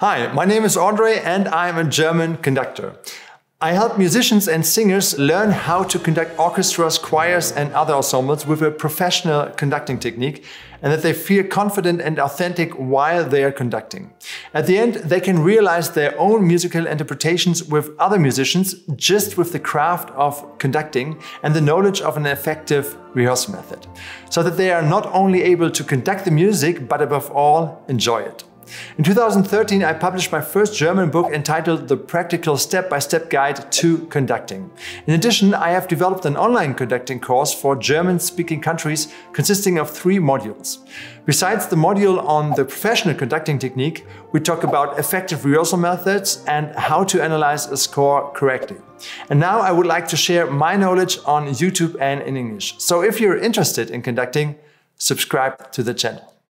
Hi, my name is Andre and I'm a German conductor. I help musicians and singers learn how to conduct orchestras, choirs, and other ensembles with a professional conducting technique and that they feel confident and authentic while they are conducting. At the end, they can realize their own musical interpretations with other musicians just with the craft of conducting and the knowledge of an effective rehearsal method, so that they are not only able to conduct the music, but above all, enjoy it. In 2013, I published my first German book entitled The Practical Step-by-Step Guide to Conducting. In addition, I have developed an online conducting course for German-speaking countries consisting of three modules. Besides the module on the professional conducting technique, we talk about effective rehearsal methods and how to analyze a score correctly. And now I would like to share my knowledge on YouTube and in English. So if you're interested in conducting, subscribe to the channel.